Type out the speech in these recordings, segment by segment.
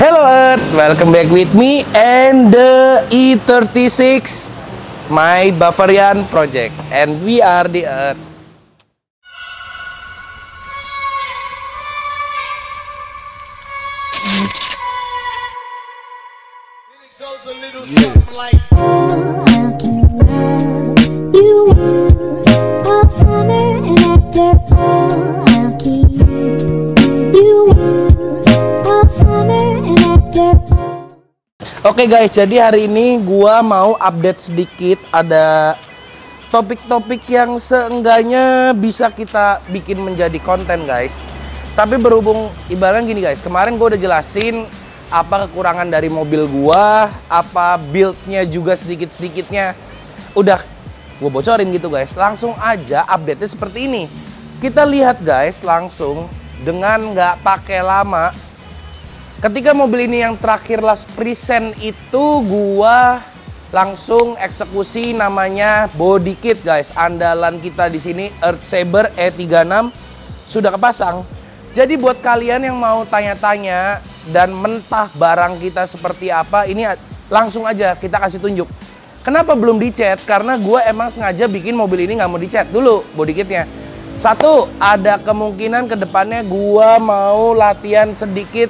Hello Earth, welcome back with me and the E36 my Bavarian project. And we are the Earth. It Oke guys, jadi hari ini gua mau update sedikit ada topik-topik yang seenggaknya bisa kita bikin menjadi konten guys. Tapi berhubung ibaratnya gini guys, kemarin gua udah jelasin apa kekurangan dari mobil gua, apa build-nya juga sedikit-sedikitnya udah gue bocorin gitu guys. Langsung aja update-nya seperti ini. Kita lihat guys langsung dengan nggak pakai lama Ketika mobil ini yang terakhir last present itu gua langsung eksekusi namanya body kit guys. Andalan kita di sini Earth Saber E36 sudah kepasang. Jadi buat kalian yang mau tanya-tanya dan mentah barang kita seperti apa, ini langsung aja kita kasih tunjuk. Kenapa belum dicat? Karena gua emang sengaja bikin mobil ini nggak mau dicat dulu body kitnya. Satu, ada kemungkinan ke depannya gua mau latihan sedikit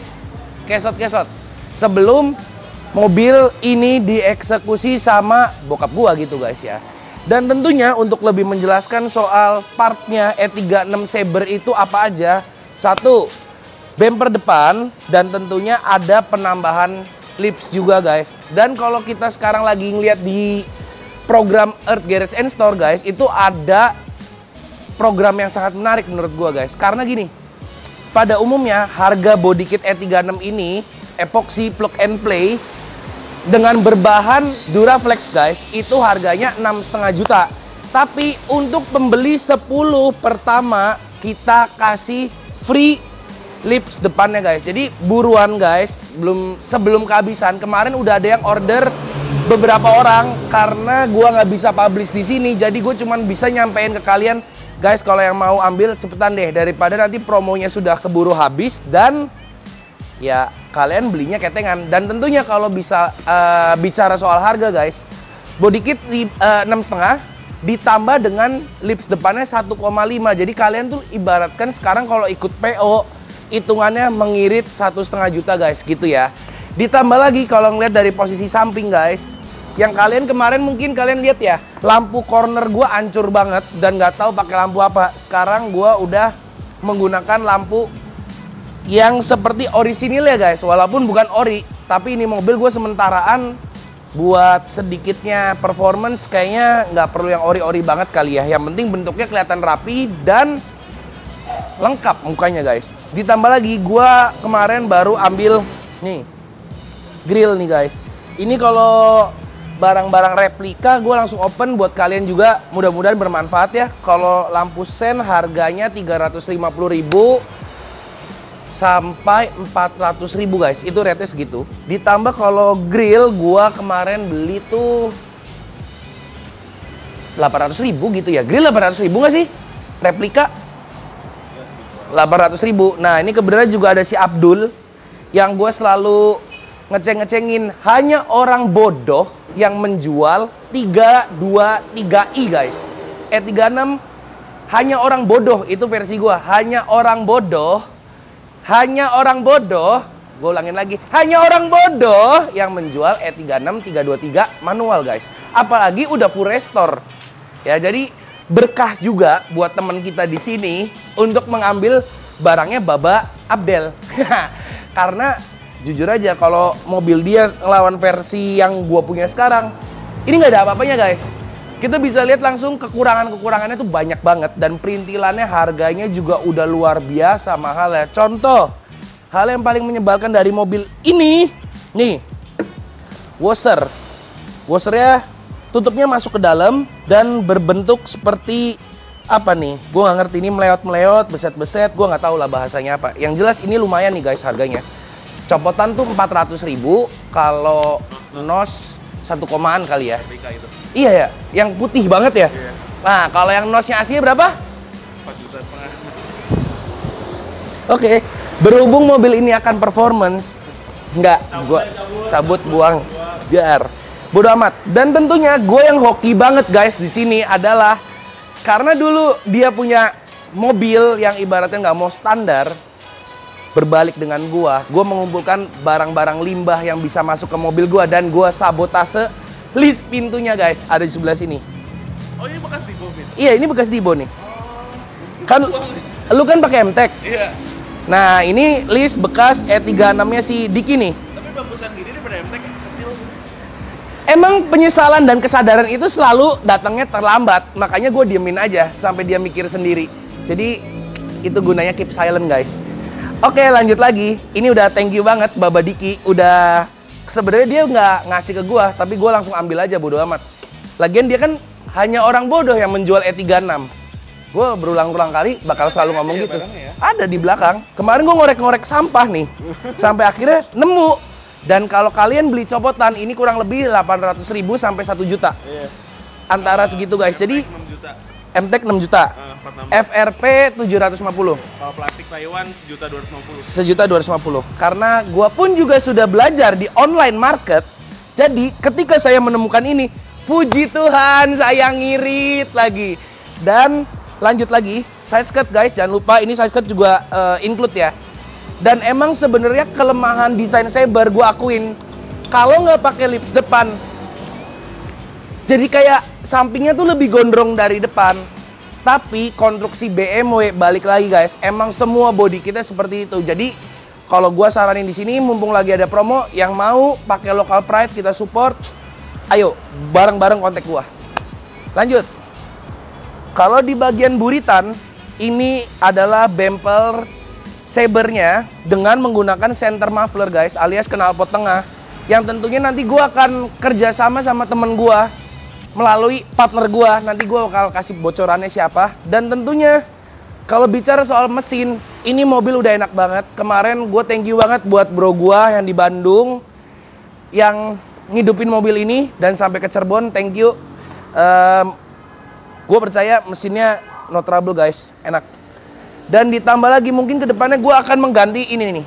kesot-kesot sebelum mobil ini dieksekusi sama bokap gua gitu guys ya. Dan tentunya untuk lebih menjelaskan soal partnya E36 Saber itu apa aja. Satu, bumper depan dan tentunya ada penambahan lips juga guys. Dan kalau kita sekarang lagi ngeliat di program Earth Garage and Store guys, itu ada program yang sangat menarik menurut gua guys. Karena gini, pada umumnya harga body kit E36 ini epoxy plug and play dengan berbahan Duraflex guys itu harganya 6,5 juta. Tapi untuk pembeli 10 pertama kita kasih free lips depannya guys. Jadi buruan guys, belum sebelum kehabisan. Kemarin udah ada yang order beberapa orang karena gua nggak bisa publish di sini. Jadi gue cuman bisa nyampein ke kalian guys kalau yang mau ambil cepetan deh. Daripada nanti promonya sudah keburu habis dan ya kalian belinya ketengan. Dan tentunya kalau bisa eh, bicara soal harga guys body kit eh, enam setengah ditambah dengan lips depannya 1,5 jadi kalian tuh ibaratkan sekarang kalau ikut PO hitungannya mengirit satu setengah juta guys. Gitu ya. Ditambah lagi kalau ngeliat dari posisi samping guys yang kalian kemarin mungkin kalian lihat ya lampu corner gua hancur banget dan nggak tahu pakai lampu apa. Sekarang gua udah menggunakan lampu yang seperti orisinil ya guys. Walaupun bukan ori tapi ini mobil gue sementaraan buat sedikitnya performance. Kayaknya nggak perlu yang ori-ori banget kali ya. Yang penting bentuknya kelihatan rapi dan lengkap mukanya guys. Ditambah lagi gue kemarin baru ambil nih grill nih guys. Ini kalau barang-barang replika gue langsung open buat kalian juga. Mudah-mudahan bermanfaat ya. Kalau lampu sen harganya 350.000 sampai 400 ribu guys. Itu rate segitu. Ditambah kalau grill gua kemarin beli tuh 800 ribu gitu ya. Grill 800 ribu nggak sih? Replika? 800 ribu. Nah ini kebetulan juga ada si Abdul yang gue selalu ngeceng-ngecengin hanya orang bodoh yang menjual 323i guys E36 hanya orang bodoh itu versi gua hanya orang bodoh hanya orang bodoh, gue ulangin lagi, hanya orang bodoh yang menjual E E36 323 manual guys. Apalagi udah full restore. Ya, jadi berkah juga buat teman kita di sini untuk mengambil barangnya Baba Abdel. Karena jujur aja kalau mobil dia ngelawan versi yang gua punya sekarang, ini nggak ada apa-apanya guys. Kita bisa lihat langsung kekurangan-kekurangannya tuh banyak banget dan perintilannya harganya juga udah luar biasa mahal ya. Contoh, hal yang paling menyebalkan dari mobil ini, nih, washer. Washernya tutupnya masuk ke dalam dan berbentuk seperti apa nih? Gue nggak ngerti ini meleot-meleot, beset-beset, gue nggak tahu lah bahasanya apa. Yang jelas ini lumayan nih guys harganya. Copotan tuh 400.000 ribu, kalau nos satu komaan kali ya. Iya ya, yang putih banget ya. Nah, kalau yang nosnya aslinya berapa? 4 juta setengah. Oke, berhubung mobil ini akan performance, Enggak, gua cabut buang biar bodo amat. Dan tentunya gue yang hoki banget guys di sini adalah karena dulu dia punya mobil yang ibaratnya nggak mau standar berbalik dengan gua. Gua mengumpulkan barang-barang limbah yang bisa masuk ke mobil gua dan gua sabotase list pintunya guys ada di sebelah sini. Oh ini bekas di mobil. Iya, ini bekas Dibo nih. Kan lu kan pakai MTEK. Iya. Nah, ini list bekas E36-nya si Diki nih. Tapi bagusan gini daripada MTEK kecil. Emang penyesalan dan kesadaran itu selalu datangnya terlambat. Makanya gue diemin aja sampai dia mikir sendiri. Jadi itu gunanya keep silent guys. Oke lanjut lagi. Ini udah thank you banget Baba Diki. Udah sebenarnya dia nggak ngasih ke gue, tapi gue langsung ambil aja bodo amat. Lagian dia kan hanya orang bodoh yang menjual E36. Gue berulang-ulang kali bakal selalu ngomong ya gitu. barangnya ya? Ada di belakang. Kemarin gue ngorek-ngorek sampah nih. Sampai akhirnya nemu. Dan kalau kalian beli copotan, ini kurang lebih 800 ribu sampai 1 juta. Iya. Antara segitu guys. Jadi 6 juta. MTEK 6 juta. 46. FRP 750. Kalau plastik Taiwan sejuta dua ratus puluh. Sejuta 250. Karena gua pun juga sudah belajar di online market. Jadi ketika saya menemukan ini, puji Tuhan saya ngirit lagi. Dan lanjut lagi, side skirt guys, jangan lupa ini side skirt juga eh, include ya. Dan emang sebenarnya kelemahan desain Saber gua akuin kalau nggak pakai lips depan, jadi kayak sampingnya tuh lebih gondrong dari depan. Tapi konstruksi BMW balik lagi guys, emang semua body kita seperti itu. Jadi kalau gua saranin di sini mumpung lagi ada promo yang mau pakai local pride kita support, ayo bareng-bareng kontak gua. Lanjut. Kalau di bagian buritan ini adalah bumper sabernya dengan menggunakan center muffler guys alias knalpot tengah yang tentunya nanti gua akan kerjasama sama temen gua melalui partner gua. Nanti gua bakal kasih bocorannya siapa. Dan tentunya kalau bicara soal mesin ini mobil udah enak banget. Kemarin gue thank you banget buat bro gua yang di Bandung yang ngidupin mobil ini dan sampai ke Cirebon. Thank you. Gue percaya mesinnya no trouble guys. Enak. Dan ditambah lagi mungkin ke depannya gue akan mengganti ini nih.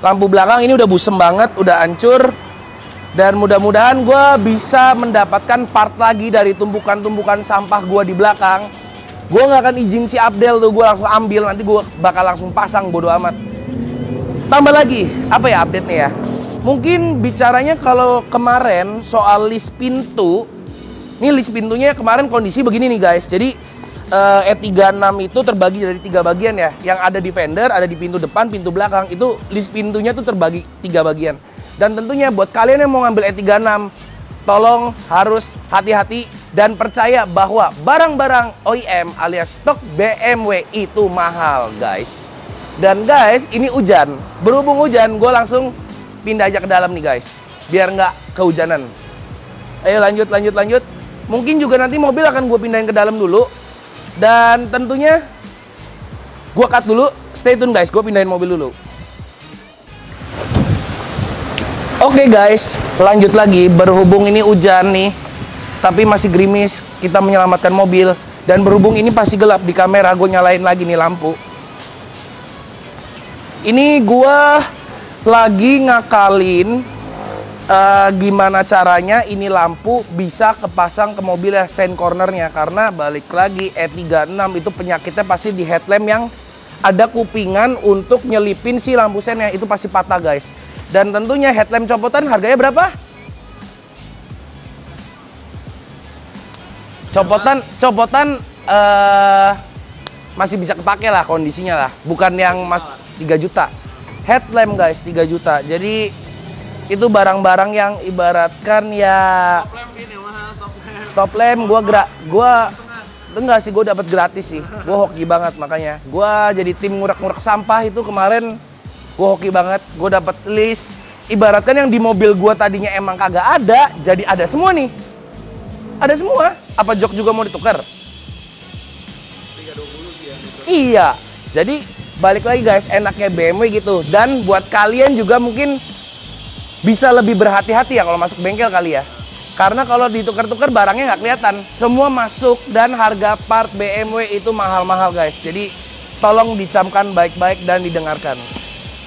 Lampu belakang ini udah busem banget udah hancur dan mudah-mudahan gue bisa mendapatkan part lagi dari tumpukan-tumpukan sampah gue di belakang. Gue nggak akan izin si Abdel tuh gue langsung ambil nanti gue bakal langsung pasang bodo amat. Tambah lagi apa ya update nya ya? Mungkin bicaranya kalau kemarin soal list pintu ini list pintunya kemarin kondisi begini nih guys. Jadi eh, E36 itu terbagi dari tiga bagian ya. Yang ada di fender ada di pintu depan pintu belakang. Itu list pintunya tuh terbagi tiga bagian dan tentunya buat kalian yang mau ngambil E36 tolong harus hati-hati dan percaya bahwa barang-barang OEM alias stok BMW itu mahal guys. Dan guys ini hujan. Berhubung hujan gue langsung pindah aja ke dalam nih guys. Biar nggak kehujanan. Ayo lanjut lanjut lanjut. Mungkin juga nanti mobil akan gue pindahin ke dalam dulu. Dan tentunya gue cut dulu. Stay tune guys. Gue pindahin mobil dulu Oke guys, lanjut lagi. Berhubung ini hujan nih, tapi masih gerimis, kita menyelamatkan mobil. Dan berhubung ini pasti gelap di kamera, gue nyalain lagi nih lampu. Ini gua lagi ngakalin eh, gimana caranya ini lampu bisa kepasang ke mobil ya sen cornernya karena balik lagi E36 itu penyakitnya pasti di headlamp yang ada kupingan untuk nyelipin si lampu sennya itu pasti patah guys dan tentunya headlamp copotan harganya berapa? Copotan copotan eh masih bisa kepake lah kondisinya lah. Bukan yang mas 3 juta. Headlamp guys 3 juta. Jadi itu barang-barang yang ibaratkan ya stop lamp gua gerak gua enggak sih gue dapat gratis sih. Gue hoki banget makanya. Gua jadi tim ngurak-ngurak sampah itu kemarin gue hoki banget gue dapat list ibaratkan yang di mobil gua tadinya emang kagak ada jadi ada semua nih ada semua apa jok juga mau ditukar iya jadi balik lagi guys enaknya BMW gitu dan buat kalian juga mungkin bisa lebih berhati-hati ya kalau masuk bengkel kali ya. Karena kalau ditukar-tukar barangnya nggak kelihatan. Semua masuk dan harga part BMW itu mahal-mahal guys. Jadi tolong dicamkan baik-baik dan didengarkan.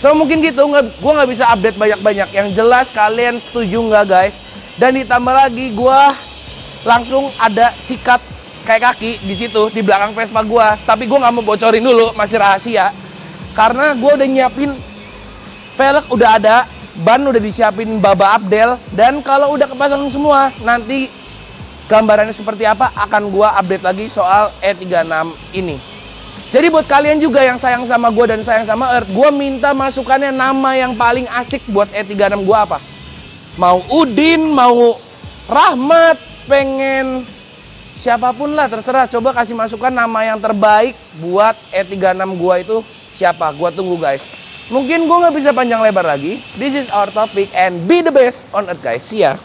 So mungkin gitu, nggak, gue nggak bisa update banyak-banyak. Yang jelas kalian setuju nggak guys? Dan ditambah lagi gue langsung ada sikat kayak kaki di situ di belakang Vespa gue. Tapi gue nggak mau bocorin dulu, masih rahasia. Karena gue udah nyiapin velg udah ada, ban udah disiapin Baba Abdel. Dan kalau udah kepasang semua, nanti gambarannya seperti apa akan gue update lagi soal E36 ini. Jadi buat kalian juga yang sayang sama gue dan sayang sama Earth, gue minta masukannya nama yang paling asik buat E36 gue apa? Mau Udin, mau Rahmat, pengen siapa pun lah terserah. Coba kasih masukan nama yang terbaik buat E36 gue itu siapa? Gue tunggu guys. Mungkin gue nggak bisa panjang lebar lagi. This is our topic and be the best on Earth guys. See ya.